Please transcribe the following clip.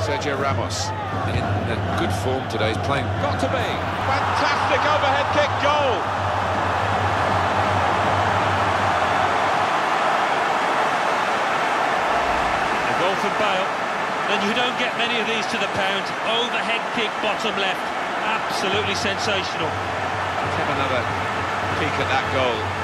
Sergio Ramos in good form today. He's playing Got to be. Fantastic overhead kick goal. A goal from Bale. And you don't get many of these to the pound. Overhead kick, bottom left. Absolutely sensational. Let's have another peek at that goal.